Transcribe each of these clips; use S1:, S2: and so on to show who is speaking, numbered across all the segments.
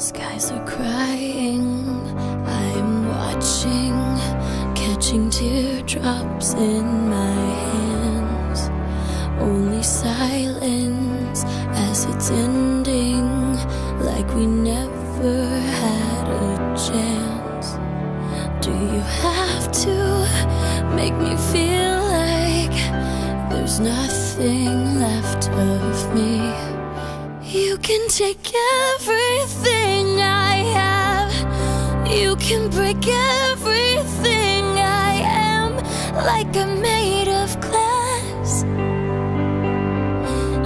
S1: Skies are crying, I'm watching, catching teardrops in my hands. Only silence as it's ending, like we never had a chance. Do you have to make me feel like there's nothing left of me? You can take everything. You can break everything I am, like I'm made of glass,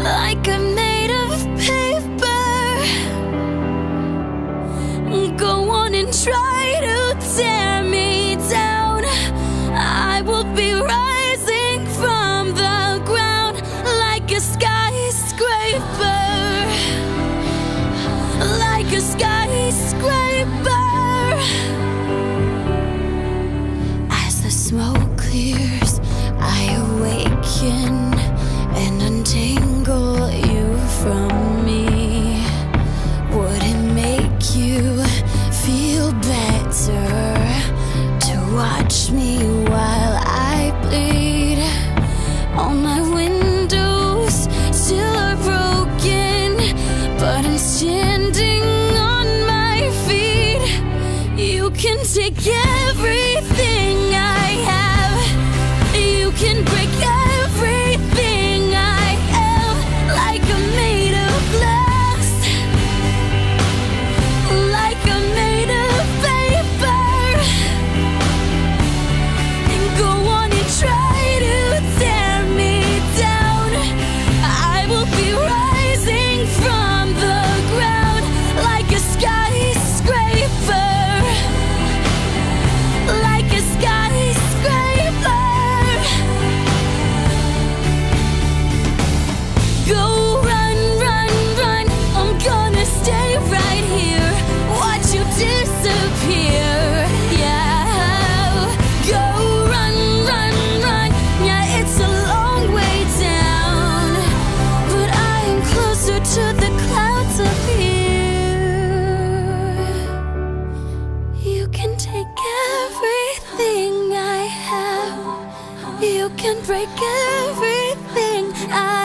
S1: like I'm made of paper. Go on and try to tear me down. I will be rising from the ground like a skyscraper like a skyscraper. Can break everything. I